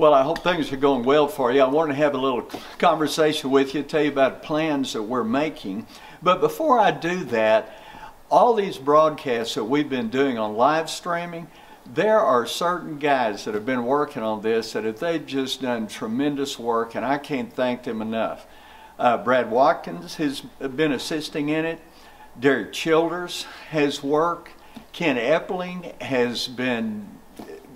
Well, I hope things are going well for you. I want to have a little conversation with you, tell you about plans that we're making. But before I do that, all these broadcasts that we've been doing on live streaming, there are certain guys that have been working on this that if they've just done tremendous work, and I can't thank them enough. Uh, Brad Watkins has been assisting in it. Derek Childers has worked. Ken Epling has been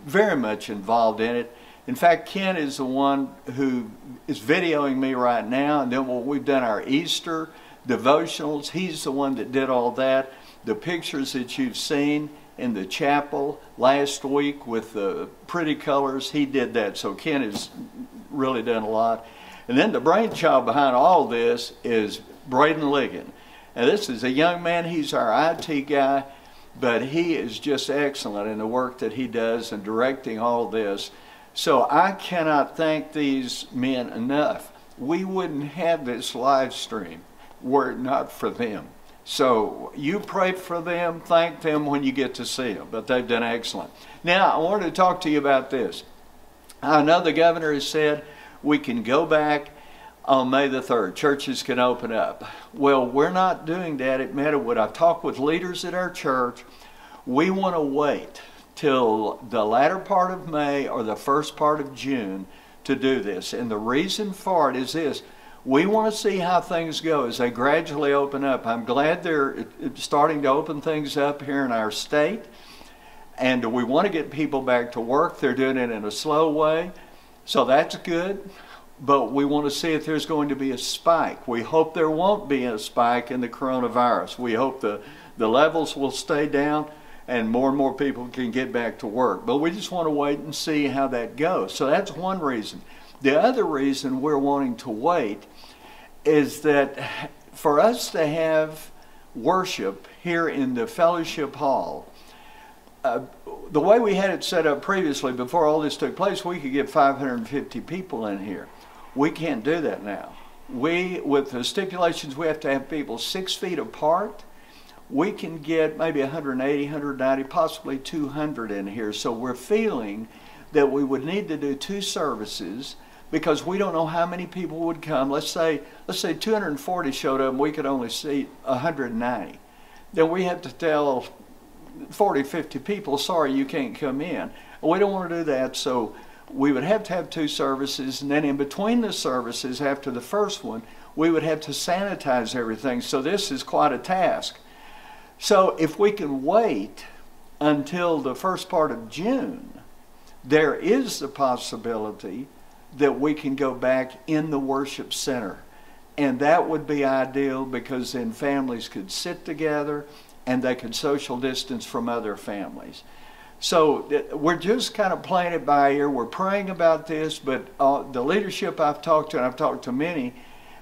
very much involved in it. In fact, Ken is the one who is videoing me right now, and then when we've done our Easter devotionals, he's the one that did all that. The pictures that you've seen in the chapel last week with the pretty colors, he did that. So Ken has really done a lot. And then the brainchild behind all this is Braden Ligon. And this is a young man, he's our IT guy, but he is just excellent in the work that he does in directing all this. So I cannot thank these men enough. We wouldn't have this live stream were it not for them. So you pray for them, thank them when you get to see them, but they've done excellent. Now, I wanted to talk to you about this. I know the governor has said we can go back on May the 3rd. Churches can open up. Well, we're not doing that at Meadowood. I've talked with leaders at our church. We want to wait till the latter part of May or the first part of June to do this. And the reason for it is this. We want to see how things go as they gradually open up. I'm glad they're starting to open things up here in our state. And we want to get people back to work. They're doing it in a slow way. So that's good. But we want to see if there's going to be a spike. We hope there won't be a spike in the coronavirus. We hope the, the levels will stay down and more and more people can get back to work. But we just want to wait and see how that goes. So that's one reason. The other reason we're wanting to wait is that for us to have worship here in the fellowship hall, uh, the way we had it set up previously, before all this took place, we could get 550 people in here. We can't do that now. We, with the stipulations, we have to have people six feet apart we can get maybe 180, 190, possibly 200 in here. So we're feeling that we would need to do two services because we don't know how many people would come. Let's say let's say 240 showed up and we could only seat 190. Then we have to tell 40, 50 people, sorry, you can't come in. We don't want to do that, so we would have to have two services, and then in between the services, after the first one, we would have to sanitize everything. So this is quite a task. So if we can wait until the first part of June, there is the possibility that we can go back in the worship center. And that would be ideal because then families could sit together and they could social distance from other families. So we're just kind of playing it by ear. We're praying about this, but uh, the leadership I've talked to, and I've talked to many,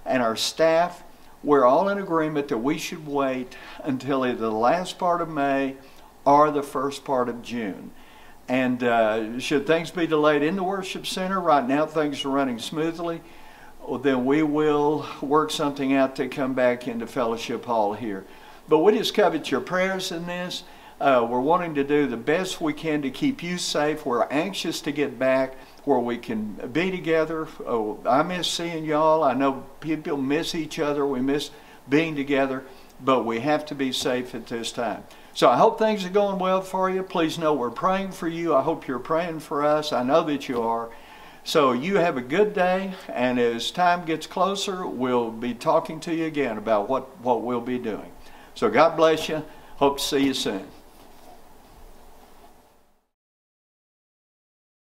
and our staff, we're all in agreement that we should wait until either the last part of May or the first part of June. And uh, should things be delayed in the worship center, right now things are running smoothly, then we will work something out to come back into Fellowship Hall here. But we just covet your prayers in this. Uh, we're wanting to do the best we can to keep you safe. We're anxious to get back where we can be together. Oh, I miss seeing y'all. I know people miss each other. We miss being together, but we have to be safe at this time. So I hope things are going well for you. Please know we're praying for you. I hope you're praying for us. I know that you are. So you have a good day, and as time gets closer, we'll be talking to you again about what, what we'll be doing. So God bless you. Hope to see you soon.